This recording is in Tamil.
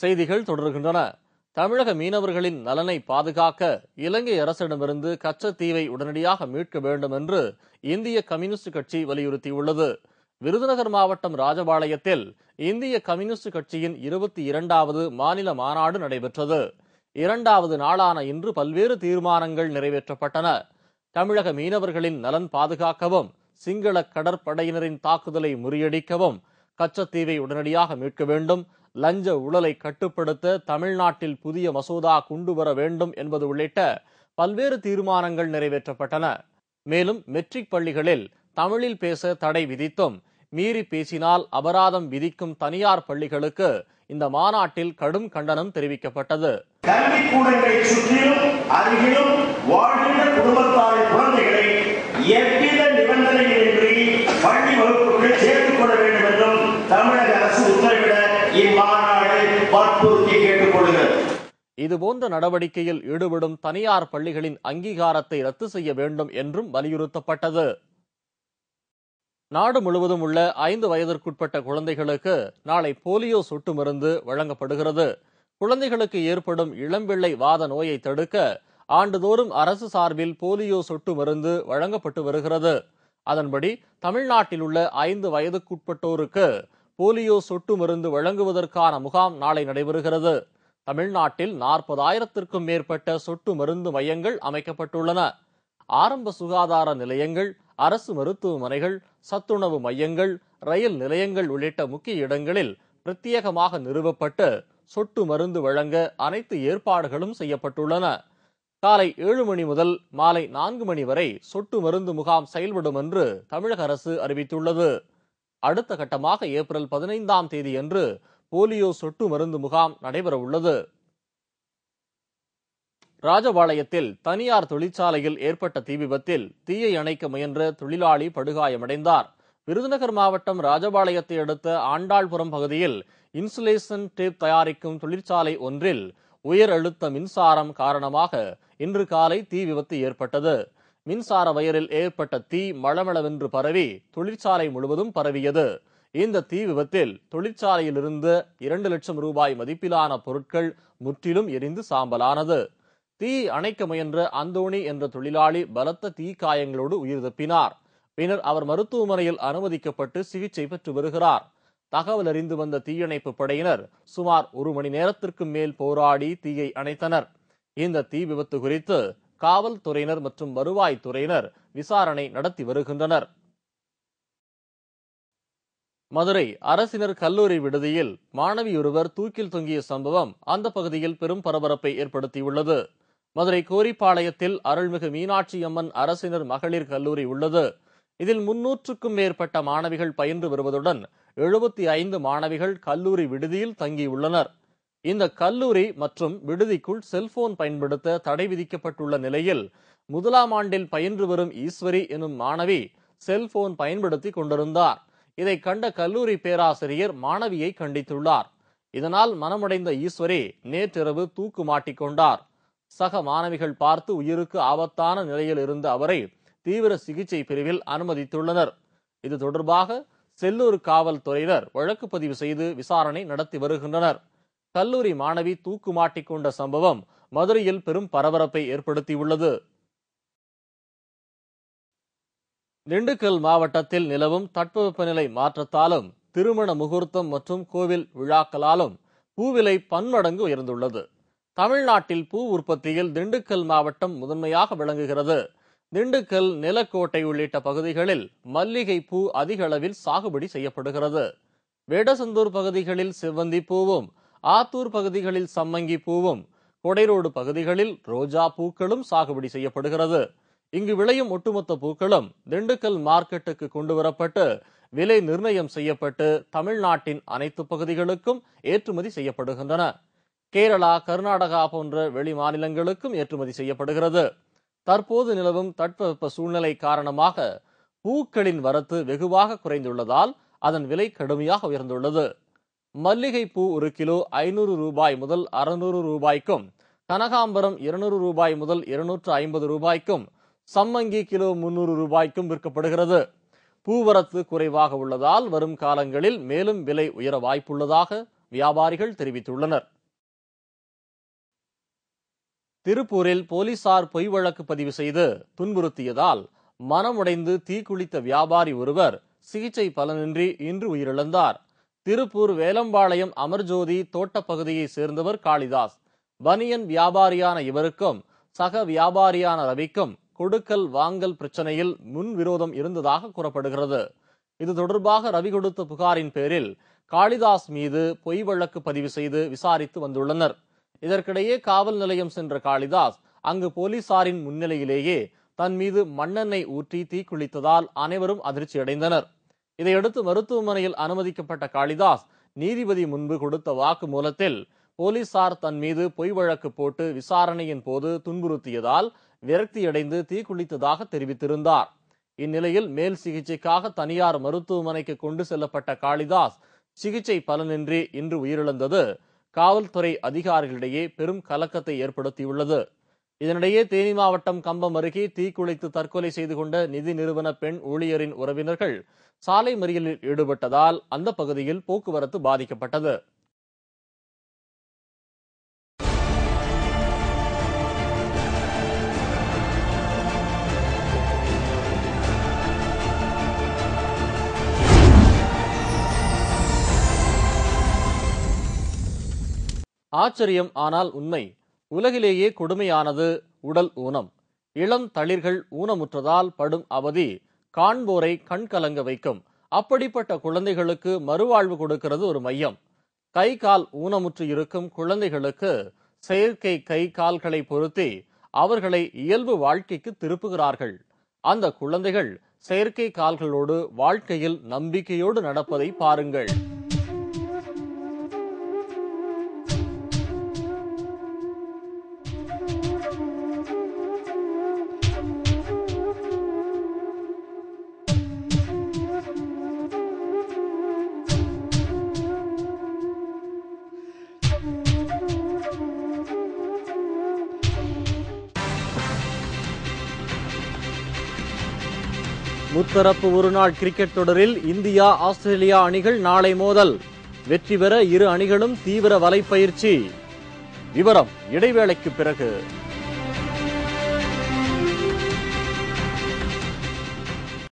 செய்திகள் தொடர்கின்றன. தமிழக மீனவர்களின் நலனை பாதுகாக்க இலங்கை அரசிடமிருந்து கச்சத்தீவை உடனடியாக மீட்க வேண்டும் என்று இந்திய கம்யூனிஸ்ட் கட்சி வலியுறுத்தியுள்ளது. விருதுநகர் மாவட்டம் ராஜபாளையத்தில் இந்திய கம்யூனிஸ்ட் கட்சியின் இருபத்தி இரண்டாவது மாநில மாநாடு நடைபெற்றது. இரண்டாவது நாளான இன்று பல்வேறு தீர்மானங்கள் நிறைவேற்றப்பட்டன. தமிழக மீனவர்களின் நலன் பாதுகாக்கவும் சிங்கள கடற்படையினரின் தாக்குதலை முறியடிக்கவும் கச்சத்தீவை உடனடியாக மீட்க வேண்டும் லஞ்ச ஊழலை கட்டுப்படுத்த தமிழ்நாட்டில் புதிய மசோதா கொண்டு வர வேண்டும் என்பது உள்ளிட்ட பல்வேறு தீர்மானங்கள் நிறைவேற்றப்பட்டன. மேலும் மெட்ரிக் பள்ளிகளில் தமிழில் பேச தடை விதித்தும் மீறி பேசினால் அபராதம் விதிக்கும் தனியார் பள்ளிகளுக்கு இந்த மாநாட்டில் கடும் கண்டனம் தெரிவிக்கப்பட்டது. கல்விக்கூடங்களை சுற்றிலும் அருகிலும் வாழ்கின்ற குடும்பத்தாரின் குழந்தைகளை எவ்வித நிபந்தனையின்றி பள்ளி வகுப்புகளை சேர்த்துக் கொள்ள வேண்டும் என்றும் தமிழக அரசு உத்தரவிட இதுபோன்ற நடவடிக்கையில் ஈடுபடும் தனியார் பள்ளிகளின் அங்கீகாரத்தை ரத்து செய்ய வேண்டும் என்றும் வலியுறுத்தப்பட்டது. நாடு முழுவதும் உள்ள ஐந்து வயதிற்குட்பட்ட குழந்தைகளுக்கு நாளை போலியோ சொட்டு மருந்து வழங்கப்படுகிறது. குழந்தைகளுக்கு ஏற்படும் இளம்பிள்ளை வாத நோயை தடுக்க ஆண்டுதோறும் அரசு சார்பில் போலியோ சொட்டு மருந்து வழங்கப்பட்டு வருகிறது. அதன்படி தமிழ்நாட்டில் உள்ள ஐந்து வயதுக்குட்பட்டோருக்கு போலியோ சொட்டு மருந்து வழங்குவதற்கான முகாம் நாளை நடைபெறுகிறது. தமிழ்நாட்டில் நாற்பதாயிரத்திற்கும் மேற்பட்ட சொட்டு மருந்து மையங்கள் அமைக்கப்பட்டுள்ளன. ஆரம்ப சுகாதார நிலையங்கள் அரசு மருத்துவமனைகள் சத்துணவு மையங்கள் ரயில் நிலையங்கள் உள்ளிட்ட முக்கிய இடங்களில் பிரத்யேகமாக நிறுவப்பட்டு சொட்டு மருந்து வழங்க அனைத்து ஏற்பாடுகளும் செய்யப்பட்டுள்ளன. காலை ஏழு மணி முதல் மாலை நான்கு மணி வரை சொட்டு மருந்து முகாம் செயல்படும் என்று தமிழக அரசு அறிவித்துள்ளது. அடுத்த கட்டமாக ஏப்ரல் பதினைந்தாம் தேதியன்று போலியோ சொட்டு மருந்து முகாம் நடைபெறவுள்ளது. ராஜபாளையத்தில் தனியார் தொழிற்சாலையில் ஏற்பட்ட தீ விபத்தில் தீயை அணைக்க முயன்ற தொழிலாளி படுகாயமடைந்தார். விருதுநகர் மாவட்டம் ராஜபாளையத்தை அடுத்த ஆண்டாள்புரம் பகுதியில் இன்சுலேஷன் டேப் தயாரிக்கும் தொழிற்சாலை ஒன்றில் உயர் அழுத்த மின்சாரம் காரணமாக இன்று காலை தீ விபத்து ஏற்பட்டது. மின்சார வயரில் ஏற்பட்ட தீ மளமளவென்று பரவி தொழிற்சாலை முழுவதும் பரவியது. இந்த தீ விபத்தில் தொழிற்சாலையிலிருந்து இரண்டு லட்சம் ரூபாய் மதிப்பிலான பொருட்கள் முற்றிலும் எரிந்து சாம்பலானது. தீ அணைக்க முயன்ற அந்தோணி என்ற தொழிலாளி பலத்த தீ காயங்களோடு உயிர் தப்பினார். பின்னர் அவர் மருத்துவமனையில் அனுமதிக்கப்பட்டு சிகிச்சை பெற்று வருகிறார். தகவல் அறிந்து வந்த தீயணைப்பு படையினர் சுமார் ஒரு மணி நேரத்திற்கு மேல் போராடி தீயை அணைத்தனர். இந்த தீ விபத்து குறித்து காவல்துறையினர் மற்றும் வருவாய்த்துறையினர் விசாரணை நடத்தி வருகின்றனர். மதுரை அரசினர் கல்லூரி விடுதியில் மாணவி ஒருவர் தூக்கில் தொங்கிய சம்பவம் அந்த பகுதியில் பெரும் பரபரப்பை ஏற்படுத்தியுள்ளது. மதுரை கோரிப்பாளையத்தில் அருள்மிகு மீனாட்சி அம்மன் அரசினர் மகளிர் கல்லூரி உள்ளது. இதில் முன்னூற்றுக்கும் மேற்பட்ட மாணவிகள் பயின்று வருவதுடன் எழுபத்தி ஐந்து மாணவிகள் கல்லூரி விடுதியில் தங்கியுள்ளனர். இந்த கல்லூரி மற்றும் விடுதிக்குள் செல்போன் பயன்படுத்த தடை விதிக்கப்பட்டுள்ள நிலையில் முதலாம் ஆண்டில் பயின்று வரும் ஈஸ்வரி எனும் மாணவி செல்போன் பயன்படுத்தி கொண்டிருந்தார். இதை கண்ட கல்லூரி பேராசிரியர் மாணவியை கண்டித்துள்ளார். இதனால் மனமடைந்த ஈஸ்வரி நேற்றிரவு தூக்கு மாட்டிக்கொண்டார் சக மாணவிகள் பார்த்து உயிருக்கு ஆபத்தான நிலையில் இருந்த அவரை தீவிர சிகிச்சை பிரிவில் அனுமதித்துள்ளனர். இது தொடர்பாக செல்லூர் காவல்துறையினர் வழக்கு பதிவு செய்து விசாரணை நடத்தி வருகின்றனர். கல்லூரி மாணவி தூக்கு மாட்டிக்கொண்ட சம்பவம் மதுரையில் பெரும் பரபரப்பை ஏற்படுத்தியுள்ளது. திண்டுக்கல் மாவட்டத்தில் நிலவும் தட்பவெப்பநிலை மாற்றத்தாலும் திருமண முகூர்த்தம் மற்றும் கோவில் விழாக்களாலும் பூவிலை பன்மடங்கு உயர்ந்துள்ளது. தமிழ்நாட்டில் பூ உற்பத்தியில் திண்டுக்கல் மாவட்டம் முதன்மையாக விளங்குகிறது. திண்டுக்கல் நிலக்கோட்டை உள்ளிட்ட பகுதிகளில் மல்லிகை பூ அதிக அளவில் சாகுபடி செய்யப்படுகிறது. வேடசந்தூர் பகுதிகளில் செவ்வந்தி பூவும் ஆத்தூர் பகுதிகளில் சம்மங்கி பூவும் கொடைரோடு பகுதிகளில் ரோஜா பூக்களும் சாகுபடி செய்யப்படுகிறது. இங்கு விளையும் ஒட்டுமொத்த பூக்களும் திண்டுக்கல் மார்க்கெட்டுக்கு கொண்டு வரப்பட்டு விலை நிர்ணயம் செய்யப்பட்டு தமிழ்நாட்டின் அனைத்து பகுதிகளுக்கும் ஏற்றுமதி செய்யப்படுகின்றன. கேரளா கர்நாடகா போன்ற வெளி மாநிலங்களுக்கும் ஏற்றுமதி செய்யப்படுகிறது. தற்போது நிலவும் தட்பவெப்ப சூழ்நிலை காரணமாக பூக்களின் வரத்து வெகுவாக குறைந்துள்ளதால் அதன் விலை கடுமையாக உயர்ந்துள்ளது. மல்லிகை பூ ஒரு கிலோ ஐநூறு ரூபாய் முதல் அறுநூறு ரூபாய்க்கும் கனகாம்பரம் இருநூறு ரூபாய் முதல் இருநூற்று ஐம்பது ரூபாய்க்கும் சம்மங்கி கிலோ முன்னூறு ரூபாய்க்கும் விற்கப்படுகிறது. பூவரத்து குறைவாக உள்ளதால் வரும் காலங்களில் மேலும் விலை உயர வாய்ப்புள்ளதாக வியாபாரிகள் தெரிவித்துள்ளனர். திருப்பூரில் போலீசார் பொய் வழக்கு பதிவு செய்து துன்புறுத்தியதால் மனமுடைந்து தீக்குளித்த வியாபாரி ஒருவர் சிகிச்சை பலனின்றி இன்று உயிரிழந்தார். திருப்பூர் வேலம்பாளையம் அமர்ஜோதி தோட்டப் சேர்ந்தவர் காளிதாஸ். பனியன் வியாபாரியான இவருக்கும் சக வியாபாரியான ரவிக்கும் கொடுக்கல் வாங்கல் பிரச்சனையில் முன்விரோதம் இருந்ததாக கூறப்படுகிறது. இது தொடர்பாக ரவி கொடுத்த புகாரின் பேரில் காளிதாஸ் மீது பொய் வழக்கு பதிவு செய்து விசாரித்து வந்துள்ளனர். இதற்கிடையே காவல் நிலையம் சென்ற காளிதாஸ் அங்கு போலீசாரின் முன்னிலையிலேயே தன் மீது மண்ணெண்ணெய் ஊற்றி தீக்குளித்ததால் அனைவரும் அதிர்ச்சியடைந்தனர் இதையடுத்து மருத்துவமனையில் அனுமதிக்கப்பட்ட காளிதாஸ் நீதிபதி முன்பு கொடுத்த வாக்குமூலத்தில் போலீசார் தன் மீது பொய் வழக்கு போட்டு விசாரணையின் போது துன்புறுத்தியதால் விரக்தியடைந்து தீக்குளித்ததாக தெரிவித்திருந்தார். இந்நிலையில் மேல் சிகிச்சைக்காக தனியார் மருத்துவமனைக்கு கொண்டு செல்லப்பட்ட காளிதாஸ் சிகிச்சை பலனின்றி இன்று உயிரிழந்தது. காவல்துறை அதிகாரிகளிடையே பெரும் கலக்கத்தை ஏற்படுத்தியுள்ளது. இதனிடையே தேனி மாவட்டம் கம்பம் அருகே தீக்குளித்து தற்கொலை செய்து கொண்ட நிதி நிறுவன பெண் ஊழியரின் உறவினர்கள் சாலை மறியலில் ஈடுபட்டதால் அந்த பகுதியில் போக்குவரத்து பாதிக்கப்பட்டது. ஆச்சரியம் ஆனால் உண்மை. உலகிலேயே கொடுமையானது உடல் ஊனம். இளம் தளிர்கள் ஊனமுற்றதால் படும் அவதி காண்போரை கண்கலங்க வைக்கும். அப்படிப்பட்ட குழந்தைகளுக்கு மறுவாழ்வு கொடுக்கிறது ஒரு மையம். கை கால் ஊனமுற்று இருக்கும் குழந்தைகளுக்கு செயற்கை கை கால்களை பொருத்தி அவர்களை இயல்பு வாழ்க்கைக்கு திருப்புகிறார்கள். அந்த குழந்தைகள் செயற்கை கால்களோடு வாழ்க்கையில் நம்பிக்கையோடு நடப்பதை பாருங்கள். முத்தரப்பு ஒருநாள் கிரிக்கெட் தொடரில் இந்தியா ஆஸ்திரேலியா அணிகள் நாளை மோதல். வெற்றி பெற இரு அணிகளும் தீவிர வலைப்பயிற்சி. விவரம் இடைவேளைக்கு பிறகு.